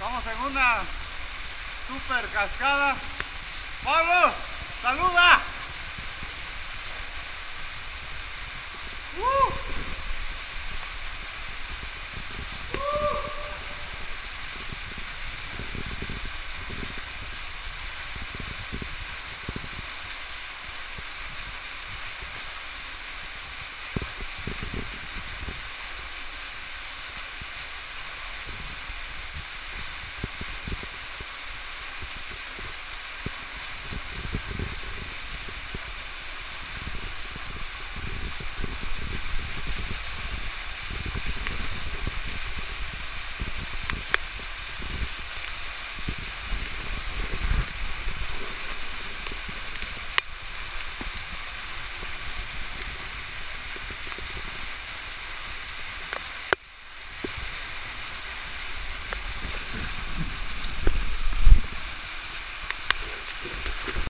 Vamos en una super cascada. ¡Pablo! ¡Saluda! ¡Uh!